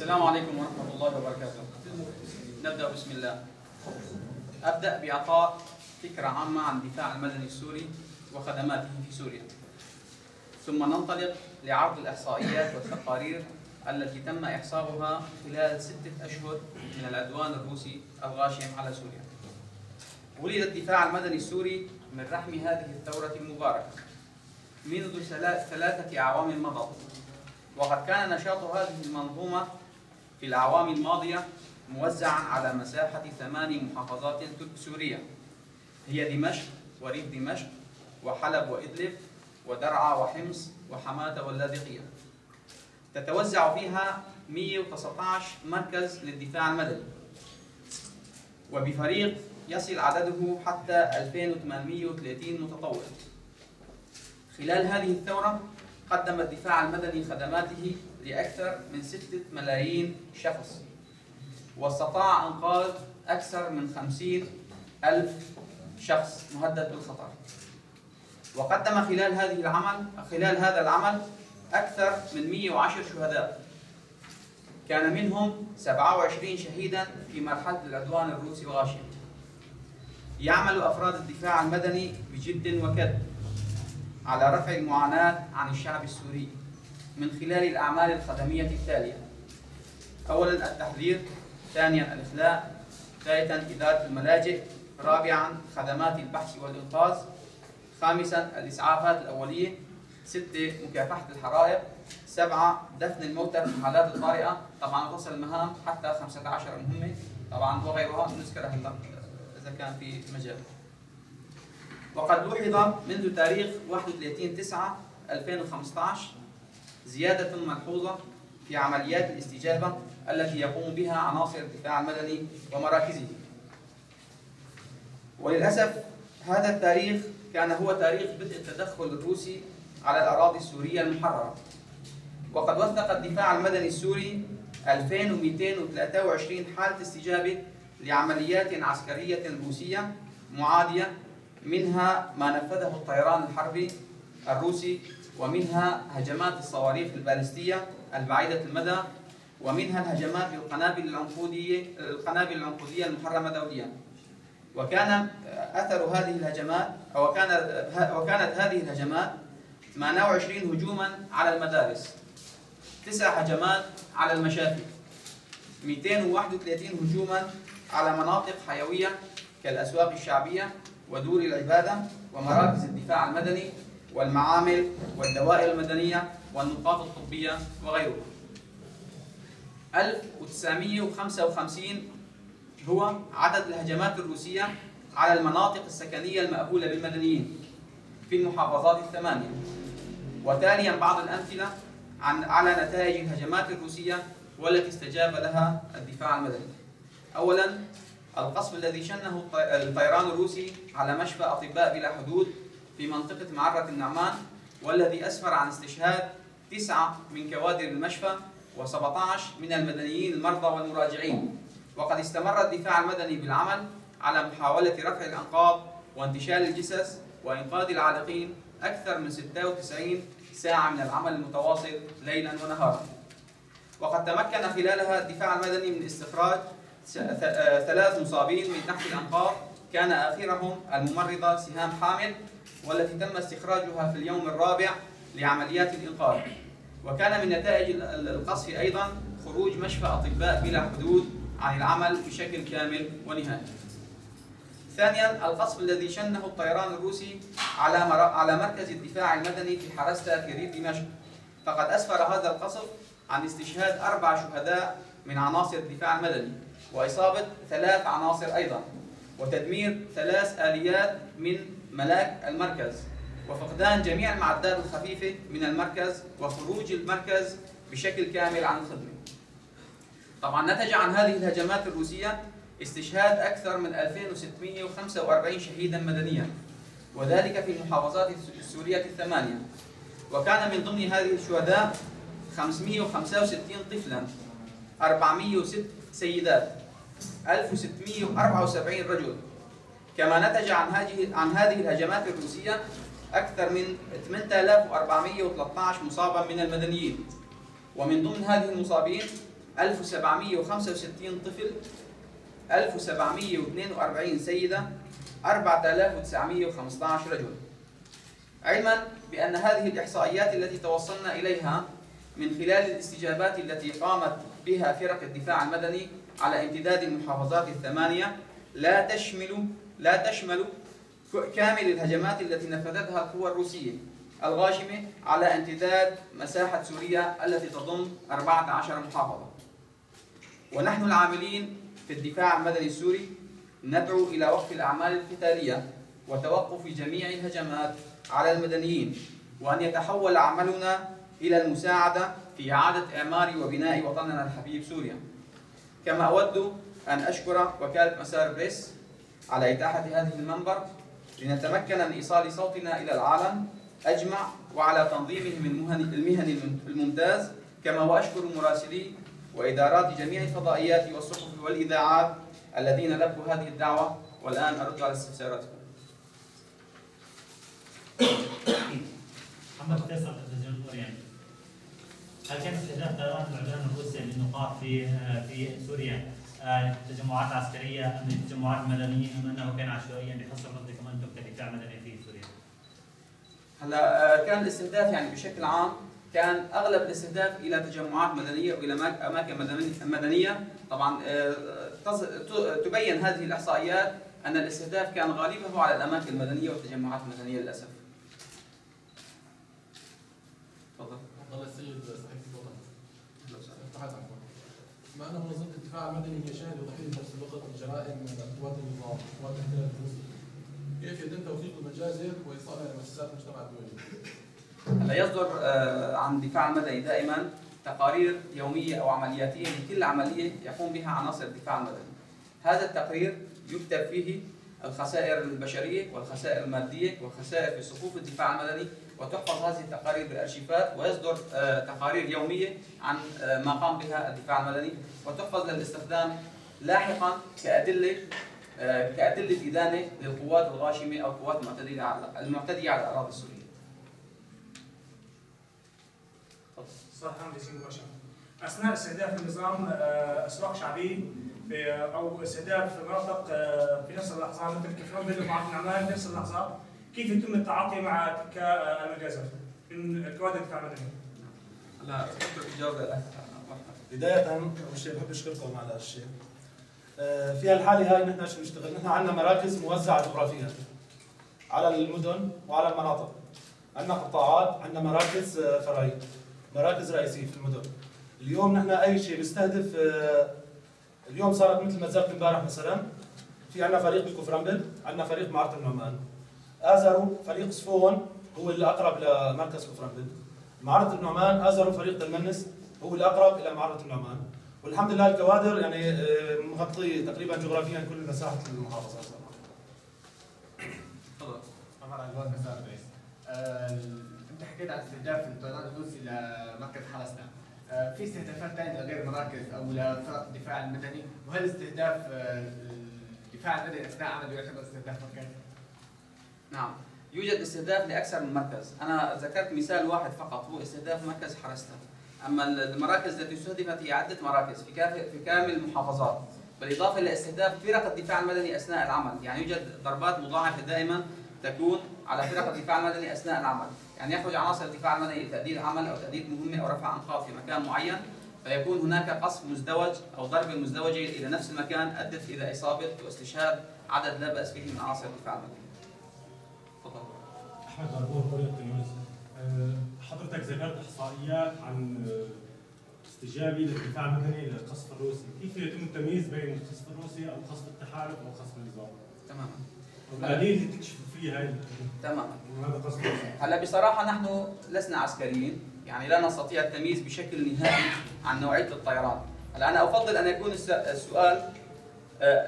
السلام عليكم ورحمة الله وبركاته. نبدأ بسم الله. أبدأ بإعطاء فكرة عامة عن الدفاع المدني السوري وخدماته في سوريا. ثم ننطلق لعرض الإحصائيات والتقارير التي تم إحصاؤها خلال ستة أشهر من العدوان الروسي الغاشم على سوريا. ولد الدفاع المدني السوري من رحم هذه الثورة المباركة منذ ثلاثة أعوام مضت وقد كان نشاط هذه المنظومة في الأعوام الماضية موزعا على مساحة ثمان محافظات سورية. هي دمشق وريف دمشق وحلب وإدلب ودرعا وحمص وحماة واللاذقية. تتوزع فيها 119 مركز للدفاع المدني. وبفريق يصل عدده حتى 2830 متطوع. خلال هذه الثورة قدم الدفاع المدني خدماته لأكثر من ستة ملايين شخص. واستطاع إنقاذ أكثر من خمسين ألف شخص مهدد بالخطر. وقدم خلال هذه العمل خلال هذا العمل أكثر من 110 شهداء. كان منهم 27 شهيدا في مرحلة العدوان الروسي الغاشم يعمل أفراد الدفاع المدني بجد وكد على رفع المعاناة عن الشعب السوري. من خلال الأعمال الخدمية التالية. أولا التحذير ثانيا الإخلاء ثالثا إدارة الملاجئ رابعا خدمات البحث والإنقاذ خامسا الإسعافات الأولية ستة مكافحة الحرائق سبعة دفن الموتى في الحالات الطارئة طبعا تصل المهام حتى 15 مهمة. طبعا وغيرها نذكرها هلا إذا كان في مجال. وقد لوحظ منذ تاريخ 31 9 2015 زيادة ملحوظة في عمليات الاستجابة التي يقوم بها عناصر الدفاع المدني ومراكزه. وللأسف هذا التاريخ كان هو تاريخ بدء التدخل الروسي على الأراضي السورية المحررة. وقد وثق الدفاع المدني السوري 2223 حالة استجابة لعمليات عسكرية روسية معادية منها ما نفذه الطيران الحربي الروسي ومنها هجمات الصواريخ البالستية البعيدة المدى ومنها الهجمات بالقنابل العنقودية القنابل العنقودية المحرمة دوليا. وكان أثر هذه الهجمات أو كان وكانت هذه الهجمات 28 هجوما على المدارس. تسع هجمات على المشافي. 231 هجوما على مناطق حيوية كالأسواق الشعبية ودور العبادة ومراكز الدفاع المدني والمعامل والدوائر المدنية والنقاط الطبية وغيرها 1955 هو عدد الهجمات الروسية على المناطق السكنية المأهولة بالمدنيين في المحافظات الثمانية. وتاليا بعض الأمثلة عن على نتائج الهجمات الروسية والتي استجاب لها الدفاع المدني. أولا القصف الذي شنه الطيران الروسي على مشفى أطباء بلا حدود في منطقة معرة النعمان والذي أسفر عن استشهاد تسعة من كوادر المشفى و17 من المدنيين المرضى والمراجعين. وقد استمر الدفاع المدني بالعمل على محاولة رفع الأنقاض وانتشال الجثث وإنقاذ العالقين أكثر من 96 ساعة من العمل المتواصل ليلا ونهارا. وقد تمكن خلالها الدفاع المدني من استخراج ثلاث مصابين من تحت الأنقاض. كان آخرهم الممرضة سهام حامل والتي تم استخراجها في اليوم الرابع لعمليات الإنقاذ وكان من نتائج القصف أيضا خروج مشفى أطباء بلا حدود عن العمل بشكل كامل ونهائي. ثانيا القصف الذي شنه الطيران الروسي على على مركز الدفاع المدني في حرستا في ريف دمشق. فقد أسفر هذا القصف عن استشهاد أربع شهداء من عناصر الدفاع المدني وإصابة ثلاث عناصر أيضا وتدمير ثلاث آليات من ملاك المركز وفقدان جميع المعدات الخفيفة من المركز وخروج المركز بشكل كامل عن الخدمة. طبعا نتج عن هذه الهجمات الروسية استشهاد أكثر من 2645 شهيدا مدنيا وذلك في المحافظات السورية الثمانية وكان من ضمن هذه الشهداء 565 طفلا 406 سيدات 1674 رجل كما نتج عن هذه عن هذه الهجمات الروسية أكثر من 8413 مصابا من المدنيين. ومن ضمن هذه المصابين 1765 طفل 1742 سيدة 4915 رجل. علما بأن هذه الإحصائيات التي توصلنا إليها من خلال الاستجابات التي قامت بها فرق الدفاع المدني على امتداد المحافظات الثمانية لا تشمل لا تشمل كامل الهجمات التي نفذتها القوى الروسية الغاشمة على امتداد مساحة سوريا التي تضم 14 محافظة. ونحن العاملين في الدفاع المدني السوري ندعو إلى وقف الأعمال القتالية وتوقف جميع الهجمات على المدنيين وأن يتحول عملنا إلى المساعدة في إعادة إعمار وبناء وطننا الحبيب سوريا. كما أود أن أشكر وكالة مسار بريس على إتاحة هذه المنبر لنتمكن من إيصال صوتنا إلى العالم أجمع وعلى تنظيمهم المهني الممتاز كما وأشكر مراسلي وإدارات جميع الفضائيات والصحف والإذاعات الذين لبوا هذه الدعوة والآن أرد على استفساراتكم. محمد فيصل تلفزيون اورينت هل كان استهداف طيران العدوان الروسي للنقاط في في سوريا آه، تجمعات عسكريه أم تجمعات مدنيه أم أنه كان عشوائيا بحسب ردكم أنتم كدفاع مدني في سوريا؟ هلا آه، كان الاستهداف يعني بشكل عام كان أغلب الاستهداف إلى تجمعات مدنية وإلى أماكن مدنية. طبعا آه، تبين هذه الإحصائيات أن الاستهداف كان غالبه على الأماكن المدنية والتجمعات المدنية للأسف. تفضل. تفضل السيد صحيح الوطن ما أن منظمة هي شاهد وضحية نفس الوقت لجرائم قوات النظام قوات الاحتلال الروسي كيف يتم توثيق المجازر وإيصالها إلى مؤسسات المجتمع الدولي؟ هلا يصدر آه، عن الدفاع المدني دائما تقارير يومية أو عملياتية لكل عملية يقوم بها عناصر الدفاع المدني. هذا التقرير يكتب فيه الخسائر البشرية والخسائر المادية والخسائر في صفوف الدفاع المدني وتحفظ هذه التقارير بالأرشيفات ويصدر آه، تقارير يومية عن آه، ما قام بها الدفاع المدني وتحفظ للاستخدام لاحقا كأدلة آه، كأدلة إدانة للقوات الغاشمة أو القوات المعتدية على المعتدية على الأراضي السورية. صح. أثناء استهداف النظام أسواق شعبية أو استهداف مناطق في نفس اللحظة مثل كفرون ومعرض النعمان في نفس اللحظة كيف يتم التعاطي مع تلك المجازر من كوادر الدفاع المدني؟ لا اجابه بداية أول شيء بحب أشكركم على هالشيء. آه، في هالحالة هاي نحن شو نشتغل؟ نحن عندنا مراكز موزعة جغرافيا على المدن وعلى المناطق. عندنا قطاعات، عندنا مراكز آه، فرعية، مراكز رئيسية في المدن. اليوم نحن أي شيء بيستهدف آه، اليوم صارت مثل ما ذكرت امبارح مثلا في عندنا فريق بكفرنبل، عندنا فريق معرض النعمان. ازروا فريق صفون هو اللي اقرب لمركز كفرنبل معرض النعمان ازروا فريق دلمنس هو الأقرب إلى معرض النعمان. والحمد لله الكوادر يعني آه، مغطي تقريبا جغرافيا كل مساحة المحافظة. تفضل. عمر علوان مساء الرئيس أنت حكيت عن استهداف الطيران الروسي لمركز حرسنا. آه، في استهدافات ثانية غير مراكز أو لفرق الدفاع المدني؟ وهل استهداف آه، الدفاع المدني أثناء عمله يعتبر استهداف مركز؟ نعم. يوجد استهداف لأكثر من مركز، أنا ذكرت مثال واحد فقط هو استهداف مركز حرستا، أما المراكز التي استهدفت هي عدة مراكز في في كامل المحافظات، بالإضافة إلى استهداف فرق الدفاع المدني أثناء العمل، يعني يوجد ضربات مضاعفة دائما تكون على فرق الدفاع المدني أثناء العمل، يعني يخرج عناصر الدفاع المدني لتاديه عمل أو تاديه مهمة أو رفع أنقاض في مكان معين، فيكون هناك قصف مزدوج أو ضربة مزدوجة إلى نفس المكان ادت إلى إصابة واستشهاد عدد لا بأس به من عناصر الدفاع المدني. احمد غربور قريه تونس حضرتك ذكرت إحصائيات عن آه، استجابة للدفاع المدني للقصف الروسي، كيف يتم التمييز بين القصف الروسي أو قصف التحالف أو قصف النظام؟ تماما. الآلية اللي فيها هاي. تماما. هذا قصف هلا بصراحة نحن لسنا عسكريين، يعني لا نستطيع التمييز بشكل نهائي عن نوعية الطيران، هلا أنا أفضل أن يكون السؤال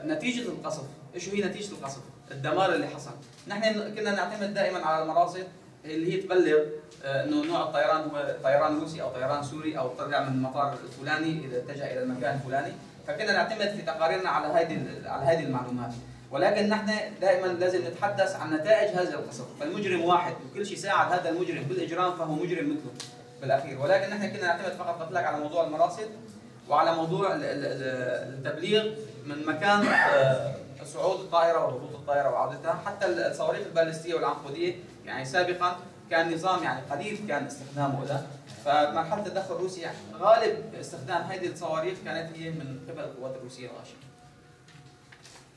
نتيجة القصف، إيش هي نتيجة القصف؟ الدمار اللي حصل. نحن كنا نعتمد دائما على المراصد اللي هي تبلغ آه، إنه نوع الطيران هو طيران روسي أو طيران سوري أو طلع من المطار الفلاني إذا اتجه إلى المكان الفلاني. فكنا نعتمد في تقاريرنا على هذه على هذه المعلومات. ولكن نحن دائما لازم نتحدث عن نتائج هذا القصف. فالمجرم واحد وكل شيء ساعد هذا المجرم بالإجرام فهو مجرم مثله بالأخير. ولكن نحن كنا نعتمد فقط قلت لك على موضوع المراصد وعلى موضوع ال- ال- ال- التبليغ. من مكان آه، صعود الطائرة وهبوط الطائرة وعودتها حتى الصواريخ البالستية والعنقودية يعني سابقا كان نظام يعني قليل كان استخدامه له فمرحلة تدخل روسيا غالب استخدام هذه الصواريخ كانت هي من قبل القوات الروسية الغاشمه.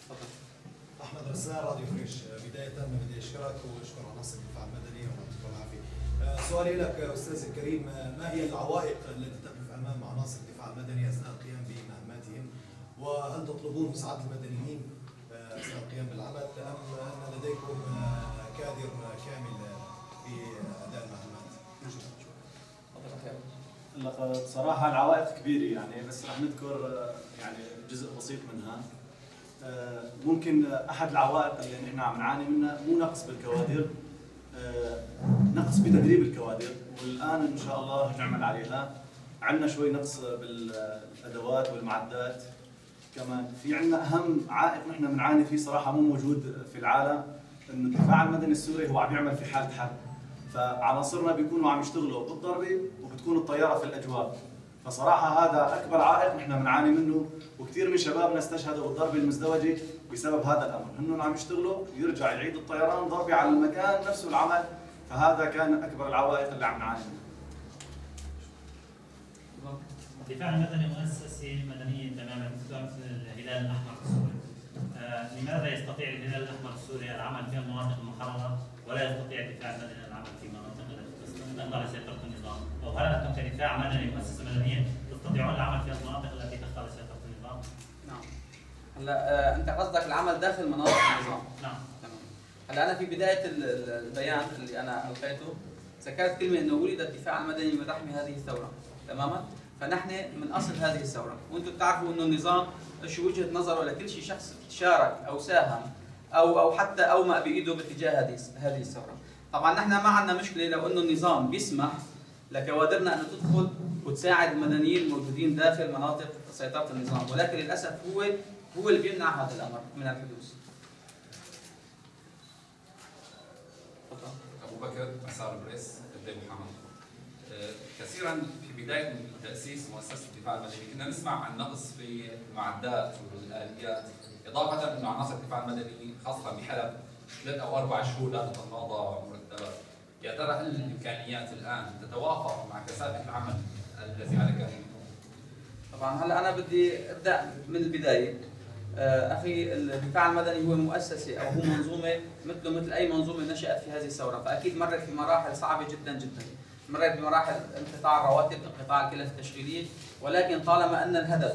تفضل. أحمد رسال راديو فريش بداية بدي اشكرك واشكر عناصر الدفاع المدني ويعطيك العافية. آه، سؤالي لك أستاذ الكريم آه، ما هي العوائق التي تقف أمام عناصر الدفاع المدني أثناء القيام؟ وهل تطلبون مساعدة المدنيين آه، اثناء القيام بالعمل أم أن لديكم آه، كادر كامل في أداء المهمات؟ صراحة العوائق كبيرة يعني بس رح نذكر آه، يعني جزء بسيط منها. آه، ممكن آه، أحد العوائق اللي نحن عم نعاني منها مو نقص بالكوادر آه، نقص بتدريب الكوادر والآن إن شاء الله نعمل عليها. عندنا شوي نقص بالأدوات والمعدات. كمان. في عندنا أهم عائق نحن بنعاني فيه صراحة مو موجود في العالم إنه الدفاع المدني السوري هو عم يعمل في حالة حرب. فعناصرنا بيكونوا عم يشتغلوا بالضربة وبتكون الطيارة في الأجواء. فصراحة هذا أكبر عائق نحن بنعاني منه وكثير من شبابنا استشهدوا بالضربة المزدوجة بسبب هذا الأمر. هن عم يشتغلوا يرجع يعيد الطيران ضربة على المكان نفسه العمل. فهذا كان أكبر العوائق اللي عم نعاني منها. الدفاع المدني مؤسسة مدنية تماما مثل الهلال الأحمر السوري. آه، لماذا يستطيع الهلال الأحمر السوري العمل في المناطق المحررة ولا يستطيع الدفاع المدني العمل في مناطق التي تخضع لسيطرة النظام؟ أو هل أنتم كدفاع مدني مؤسسة مدنية تستطيعون العمل في المناطق التي تخضع لسيطرة النظام؟ نعم. هلا آه، أنت قصدك العمل داخل مناطق النظام. نعم. تمام. هلا أنا في ال- البيان اللي أنا ألقيته ذكرت كلمة إنه ولد الدفاع المدني رحم هذه الثورة تماما فنحن من أصل هذه الثورة. وأنتم بتعرفوا إنه النظام شو وجهة نظره لكل شيء شخص شارك أو ساهم أو أو حتى اومأ بإيده باتجاه هذه هذه الثورة. طبعا نحن ما عندنا مشكلة لو إنه النظام بيسمح لكوادرنا ان تدخل وتساعد المدنيين الموجودين داخل مناطق سيطرة النظام. ولكن للأسف هو هو اللي بيمنع هذا الأمر من الحدوث. أبو بكر مسار بريس محمد. آه، كثيرا بداية تأسيس مؤسسة الدفاع المدني. كنا نسمع عن نقص في المعدات والآليات إضافة إنه عناصر الدفاع المدني خاصة بحلب ثلاث أو أربع شهور لا تتقاضى مرتبات يا ترى هل الإمكانيات الآن تتوافق مع كثافه العمل الذي على كاهل طبعا هلأ أنا بدي أبدأ من البداية. آه، أخي الدفاع المدني هو مؤسسة أو هو منظومة مثله مثل أي منظومة نشأت في هذه الثورة فأكيد مرت في مراحل صعبة جدا جدا. مرت بمراحل انقطاع الرواتب انقطاع الكلف التشغيليه ولكن طالما أن الهدف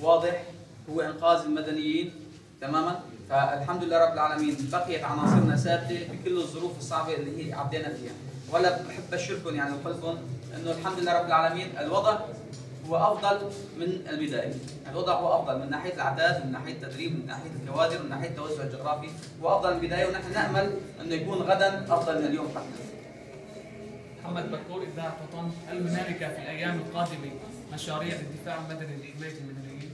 واضح هو إنقاذ المدنيين تماما فالحمد لله رب العالمين بقيت عناصرنا ثابتة بكل الظروف الصعبة اللي هي عدينا فيها. ولا بحب ابشركم يعني وأقول لكم إنه الحمد لله رب العالمين الوضع هو أفضل من البداية، الوضع هو أفضل من ناحية الأعداد، من ناحية التدريب، من ناحية الكوادر، من ناحية التوسع الجغرافي، هو أفضل من البداية ونحن نأمل إنه يكون غدا أفضل من اليوم حتى. محمد بكور إذاعة هل هنالك في الأيام القادمة مشاريع للدفاع المدني لحماية المدنيين؟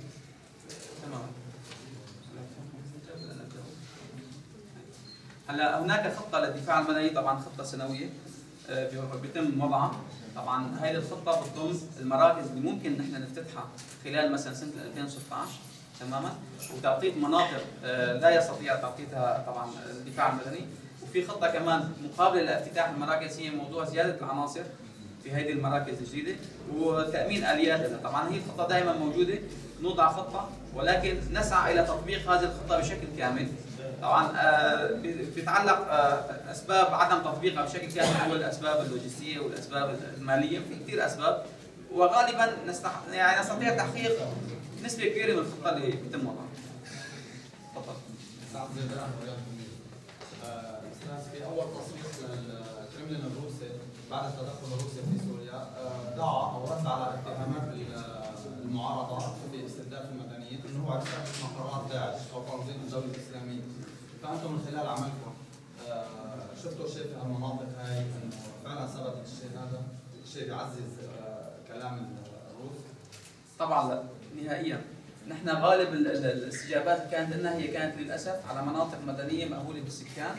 تمام. هلا هناك خطة للدفاع المدني طبعا خطة سنوية آه، بيتم وضعها طبعا هذه الخطة بتضم المراكز اللي ممكن نحن نفتتحها خلال مثلا سنة 2016 تماما وتعطيت مناطق آه، لا يستطيع تعطيتها طبعا الدفاع المدني وفي خطة كمان مقابلة لافتتاح المراكز هي موضوع زيادة العناصر في هذه المراكز الجديدة وتأمين الياتها طبعا هي الخطة دائما موجودة نوضع خطة ولكن نسعى إلى تطبيق هذه الخطة بشكل كامل طبعا آه، بيتعلق آه، أسباب عدم تطبيقها بشكل كامل هو الأسباب اللوجستية والأسباب المالية في كثير أسباب وغالبا نستح... يعني نستطيع تحقيق نسبة كبيرة من الخطة اللي بيتم وضعها. تفضل. اول تصريح للكرملين الروسي بعد تدخل روسيا في سوريا آه، دعا أو رد على اتهامات ال- المعارضة في استهداف المدنيين إنه هو يستهدف مقرات داعش أو تنظيم الدولة الإسلامية. فأنتم من خلال عملكم آه، شفتوا شيء في هالمناطق هاي إنه فعلا ثبت الشيء هذا شيء بيعزز آه، كلام الروس؟ طبعا لا نهائيا. نحن غالب ال- ال- الاستجابات كانت لنا هي كانت للأسف على مناطق مدنية مأهولة بالسكان.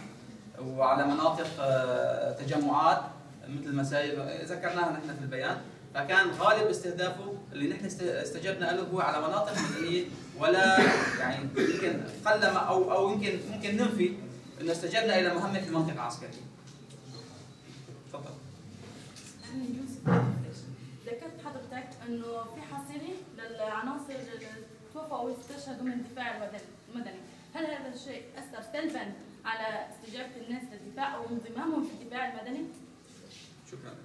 وعلى مناطق آه، تجمعات مثل مساجد ذكرناها نحن في البيان فكان غالب استهدافه اللي نحن استجبنا له هو على مناطق مدنية ولا يعني يمكن قل أو أو يمكن ممكن ننفي إنه استجبنا إلى مهمة في منطقة عسكرية. تفضل. ذكرت حضرتك إنه في حصيله للعناصر اللي توفوا استشهدوا من الدفاع المدني، هل هذا الشيء أثر سلبا على استجابة الناس للدفاع أو انضمامهم في الدفاع المدني؟ شكرا.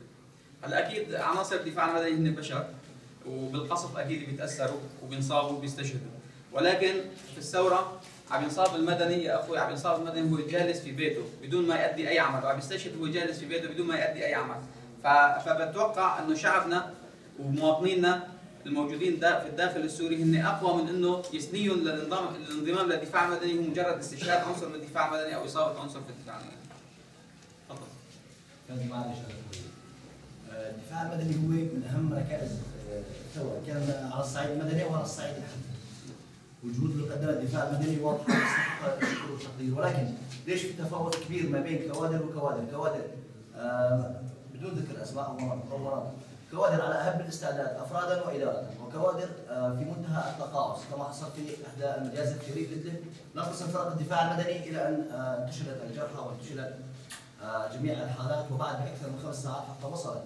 هلا أكيد عناصر الدفاع المدني هن بشر وبالقصف أكيد بيتأثروا وبينصابوا وبيستشهدوا. ولكن في الثورة عم ينصاب المدني يا أخوي عم ينصاب المدني هو جالس في بيته بدون ما يؤدي أي عمل وعم يستشهد هو جالس في بيته بدون ما يؤدي أي عمل. فبتوقع إنه شعبنا ومواطنينا الموجودين في الداخل السوري هن أقوى من إنه يسنيهم للانضمام الانضمام للدفاع المدني هو مجرد استشهاد عنصر من الدفاع المدني أو إصابة عنصر في الدفاع المدني. تفضل. معلش الدفاع المدني هو من أهم ركائز الثوره كان على الصعيد المدني وعلى الصعيد الحربي. وجهود اللي قدمها الدفاع المدني واضحة تستحق الشكر والتقدير ولكن ليش في تفاوت كبير ما بين كوادر وكوادر؟ كوادر آه بدون ذكر أسماء أو كوادر على أهم الاستعداد أفرادا واداره وكوادر آه في منتهى التقاعس. كما حصل في إحدى المجازر في ريف ادلب نقص فرق الدفاع المدني إلى أن آه انتشلت الجرحى وانتشلت آه جميع الحالات. وبعد باكثر من خمس ساعات حتى وصلت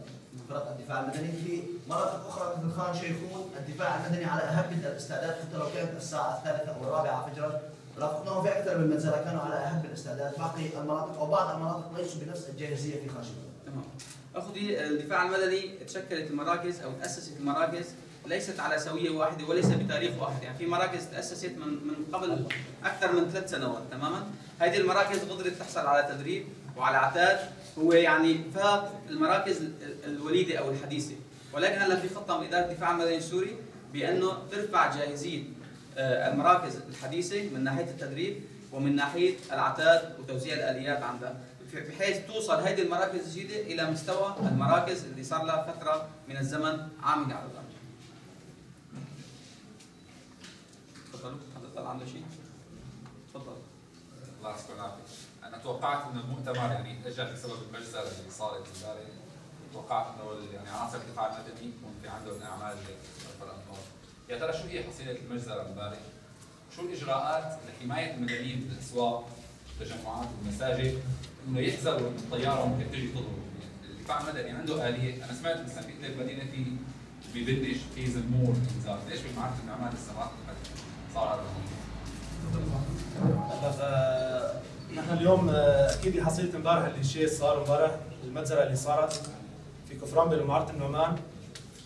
فرق الدفاع المدني. في مناطق أخرى مثل خان شيخون الدفاع المدني على أهم الاستعداد حتى لو كانت الساعة الثالثة أو الرابعة فجرا رافقناهم في أكثر من منزله كانوا على أهم الاستعداد باقي المناطق أو بعض المناطق ليسوا بنفس الجاهزية في شيخون. تمام. أخوتي الدفاع المدني تشكلت المراكز أو تأسست المراكز ليست على سوية واحدة وليس بتاريخ واحد يعني في مراكز تأسست من من قبل أكثر من ثلاث سنوات تماما هذه المراكز قدرت تحصل على تدريب وعلى عتاد هو يعني فاق المراكز الوليدة أو الحديثة ولكن هلا في خطه من إدارة الدفاع المدني السوري بأنه ترفع جاهزية المراكز الحديثة من ناحية التدريب ومن ناحية العتاد وتوزيع الآليات عندها بحيث توصل هذه المراكز الجديدة إلى مستوى المراكز اللي صار لها فترة من الزمن عامله على الأرض. تفضلوا حضرتك عنده شيء؟ تفضل. الله يسلمك العافية. أنا توقعت إنه المؤتمر يعني اجى بسبب المجزرة اللي صارت إمبارح توقعت إنه يعني عناصر الدفاع المدني يكون في عندهم أعمال الانفاق. يا ترى شو هي حصيلة المجزرة امبارح؟ شو الإجراءات لحمايه المدنيين بالاسواق التجمعات والمساجد إنه يحذروا من الطياره ممكن تجي تضرب؟ الدفاع المدني عنده آلية. أنا سمعت مثلا في المدينة في ببدش في زمور انذار ليش بمعركه النعمان لسه ما صار هذا هلا نحن اليوم أكيد حصيلة امبارح اللي الشيء صار امبارح المجزرة اللي صارت في كفران بمعركه النعمان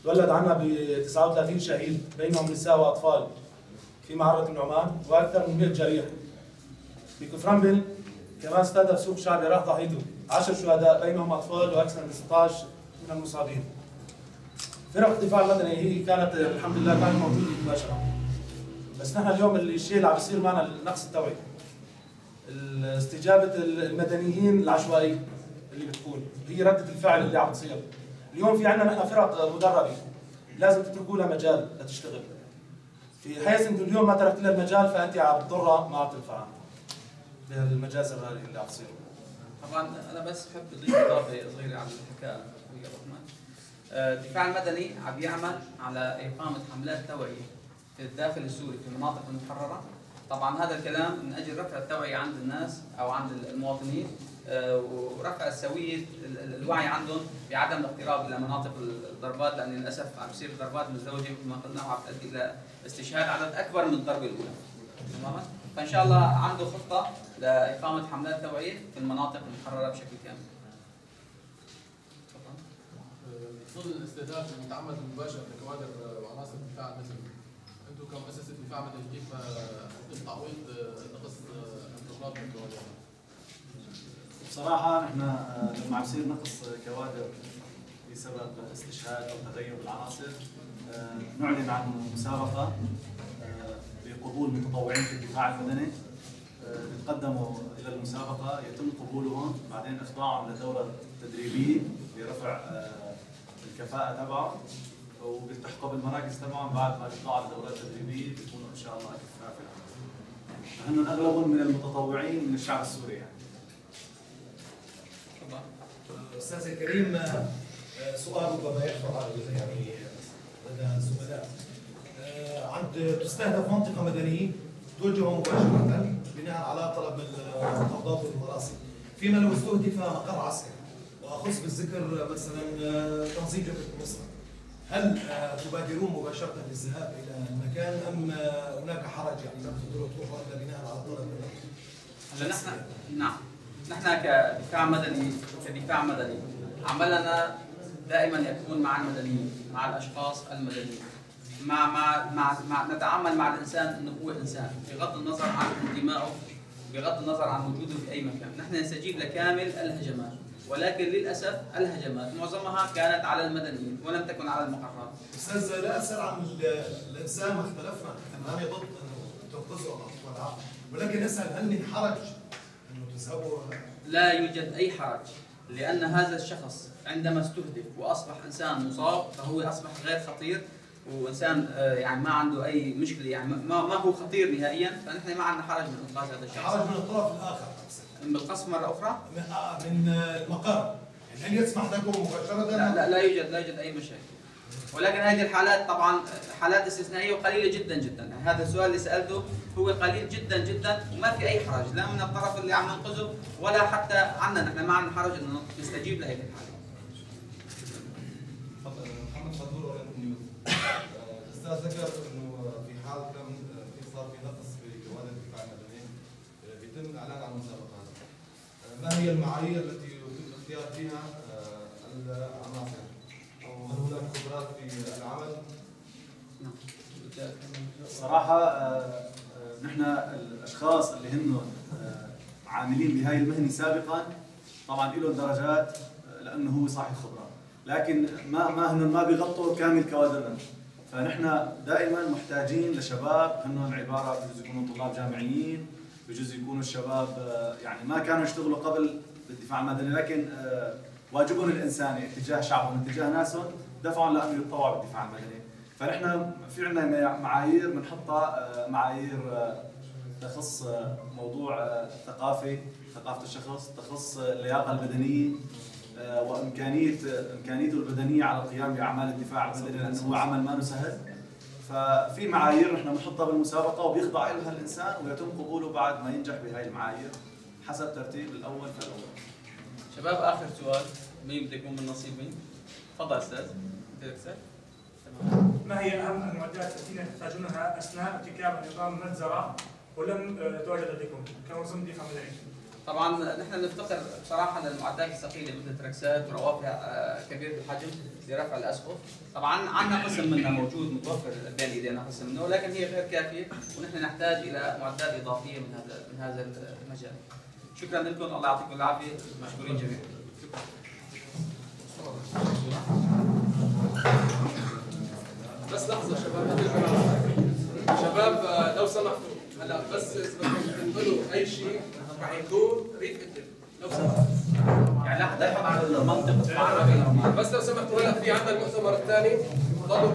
تولد عنا ب 39 شهيد بينهم نساء وأطفال في معركه النعمان وأكثر من 100 جريح. في كفرنبل كمان استهدف سوق شعبي راح ضحيته. 10 شهداء بينهم أطفال وأكثر من 16 من المصابين. فرق الدفاع المدني هي كانت الحمد لله كانت موجوده مباشرة. بس نحن اليوم الشيء اللي عم بيصير معنا النقص التوعي استجابه المدنيين العشوائية اللي بتكون. هي ردة الفعل اللي عم تصير. اليوم في عندنا فرق مدربة. لازم تتركوا لها مجال لتشتغل. في حيث انت اليوم ما تركت لها المجال فأنت عم تضرها ما عم تنفعها بالمجازر اللي عم تصير طبعا أنا بس بحب اضيف اضافه صغيرة على اللي حكاه أخوي الرحمن الدفاع المدني عم يعمل على إقامة حملات توعية في الداخل السوري في المناطق المحررة. طبعا هذا الكلام من أجل رفع التوعية عند الناس أو عند المواطنين ورفع السوية الوعي عندهم بعدم الاقتراب إلى مناطق الضربات لأن للأسف عم يصير ضربات مزدوجة مثل ما قلنا وعم تؤدي إلى استشهاد عدد أكبر من الضربة الأولى. تماما؟ فإن شاء الله عنده خطة لإقامة حملات توعية في المناطق المحرره بشكل كامل. ظل الاستهداف المتعمد المباشر لكوادر وعناصر الدفاع المدني أنتم كمؤسسه دفاع مدني كيف تعويض نقص الخبرات من الكوادر؟ بصراحة نحن لما يصير نقص كوادر بسبب استشهاد أو تغير بالعناصر نعلن عن مسابقة بقبول متطوعين في الدفاع المدني يتقدموا إلى المسابقة يتم قبولهم بعدين إخضاعهم لدورة تدريبية لرفع الكفاءة تبعهم وبيلتحقوا بالمراكز تبعهم بعد ما يطلعوا الدورات التدريبية بيكونوا إن شاء الله كفاءة في العمل. أغلبهم من المتطوعين من الشعب السوري يعني. أستاذ الكريم سؤال ربما يخطر على يعني لدى الزملاء عند تستهدف منطقة مدنية توجه مباشرة بناء على طلب القضاة والمراسم فيما لو استهدف مقر عسكري وأخص بالذكر مثلا تنظيم جبهة مصر هل تبادرون مباشرة للذهاب إلى المكان أم هناك حرج يعني لا تقدروا تروحوا الا بناء على طلب؟ هلا نحن نعم. نحن كدفاع مدني كدفاع مدني. عملنا دائما يكون مع المدنيين مع الأشخاص المدنيين. مع مع مع, مع نتعامل مع الإنسان إنه هو إنسان بغض النظر عن انتمائه بغض النظر عن وجوده في أي مكان. نحن نستجيب لكامل الهجمات. ولكن للأسف الهجمات معظمها كانت على المدنيين ولم تكن على المقرات. أستاذ لا أسأل عن ال- الانسان ما اختلفنا أنا ضد انه تنقذوا العقل ولكن أسأل هل من حرج انه تذهبوا لا يوجد أي حرج لأن هذا الشخص عندما استهدف وأصبح إنسان مصاب فهو أصبح غير خطير وإنسان آه، يعني ما عنده أي مشكلة يعني ما ما هو خطير نهائيا فنحن ما عندنا حرج من إنقاذ هذا الشخص. حرج من الطرف الآخر. من بالقصف مرة أخرى؟ من, آه من آه، المقر. يعني هل يسمح لكم مباشرة؟ لا لا لا يوجد لا يوجد أي مشاكل. ولكن هذه الحالات طبعا حالات استثنائية وقليلة جدا جدا. يعني هذا السؤال اللي سألته هو قليل جدا جدا وما في أي حرج. لا من الطرف اللي عم ننقذه ولا حتى عنا. نحن ما عندنا حرج إنه نستجيب لهيك الحالة. تفضل. محمد فضول اورينت نيوز آه، الاستاذ ذكر إنه في حال كان في صار في نقص في كوادر الدفاع المدني آه، بيتم الاعلان عن مسابقات آه، ما هي المعايير التي يتم الاختيار فيها آه، العناصر؟ أو هل هناك خبرات في العمل؟ صراحة آه، آه، نحن الأشخاص اللي هن عاملين بهاي المهنة سابقا طبعا لهم درجات لأنه هو صاحب خبرة لكن ما ما هن ما بيغطوا كامل كوادرنا فنحن دائما محتاجين لشباب هن عبارة بجوز يكونوا طلاب جامعيين بجوز يكونوا الشباب آه، يعني ما كانوا يشتغلوا قبل بالدفاع المدني لكن آه، واجبهم الإنساني اتجاه شعبهم اتجاه ناسهم دفعهم لأنه يتطوعوا بالدفاع المدني. فنحن في عندنا معايير بنحطها آه، معايير تخص موضوع الثقافه ثقافة الشخص تخص اللياقة البدنية وإمكانية إمكانيته البدنية على القيام بأعمال الدفاع المدني لأنه هو عمل ما سهل ففي معايير نحن بنحطها بالمسابقة وبيخضع لها الإنسان ويتم قبوله بعد ما ينجح بهاي المعايير حسب ترتيب الأول فالأول شباب آخر سؤال مين بده يكون من نصيبي؟ تفضل أستاذ؟ ما هي أهم المعدات التي تحتاجونها أثناء ارتكاب نظام المجزره ولم آه، توجد لديكم كمنظمه دفاع مدني؟ طبعا نحن نفتقر بصراحة للمعدات الثقيلة مثل تركسات وروافع آه، كبيرة الحجم لرفع الأسقف، طبعا عندنا قسم منها موجود متوفر بين إيدينا قسم منه ولكن هي غير كافية ونحن نحتاج إلى معدات إضافية من هذا من هذا المجال. شكرا لكم الله يعطيكم العافية مشكورين جميعا. بس لحظة شباب شباب آه، لو سمحتوا هلا بس إذا بدكم تنقلوا أي شيء رح يكون ريف ادلب لو سمحتوا يعني لا على المنطق بس لو سمحتوا هلا في عندنا المؤتمر الثاني. ضلوا